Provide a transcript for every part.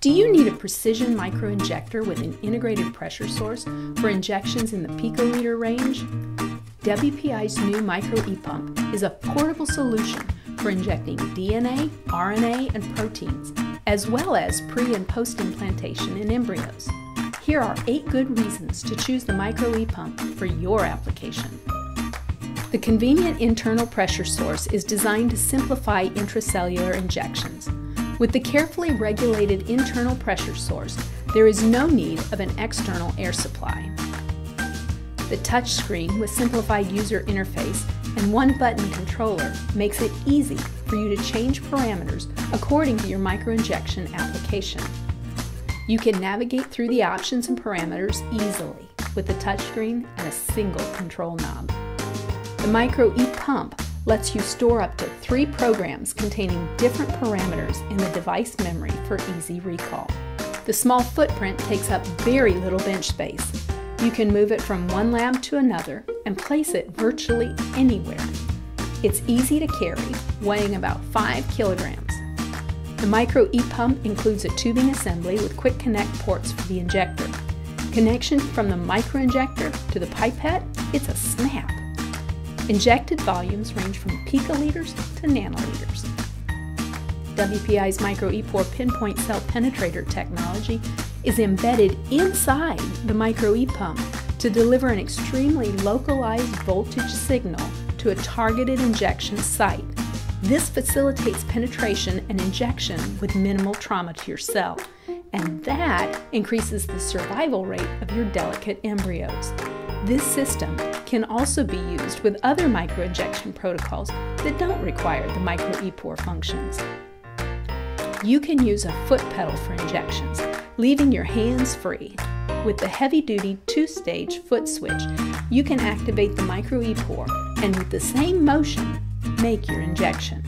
Do you need a precision microinjector with an integrated pressure source for injections in the picoliter range? WPI's new Micro E-Pump is a portable solution for injecting DNA, RNA, and proteins, as well as pre and post implantation in embryos. Here are eight good reasons to choose the Micro E-Pump for your application. The convenient internal pressure source is designed to simplify intracellular injections. With the carefully regulated internal pressure source, there is no need of an external air supply. The touchscreen with simplified user interface and one button controller makes it easy for you to change parameters according to your microinjection application. You can navigate through the options and parameters easily with the touchscreen and a single control knob. The Micro E Pump lets you store up to three programs containing different parameters in the device memory for easy recall. The small footprint takes up very little bench space. You can move it from one lab to another and place it virtually anywhere. It's easy to carry, weighing about 5 kilograms. The Micro E-Pump includes a tubing assembly with quick connect ports for the injector. Connection from the microinjector to the pipette, it's a snap. Injected volumes range from picoliters to nanoliters. WPI's Micro ePore pinpoint cell penetrator technology is embedded inside the Micro E-Pump to deliver an extremely localized voltage signal to a targeted injection site. This facilitates penetration and injection with minimal trauma to your cell, and that increases the survival rate of your delicate embryos. This system can also be used with other microinjection protocols that don't require the micro-EPORE functions. You can use a foot pedal for injections, leaving your hands free. With the heavy-duty two-stage foot switch, you can activate the micro-EPORE and with the same motion, make your injection.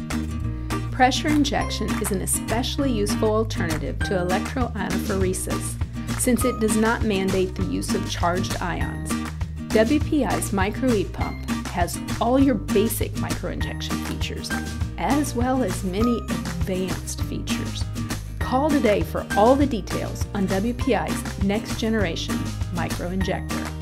Pressure injection is an especially useful alternative to electroionophoresis since it does not mandate the use of charged ions. WPI's Micro E Pump has all your basic microinjection features, as well as many advanced features. Call today for all the details on WPI's next generation microinjector.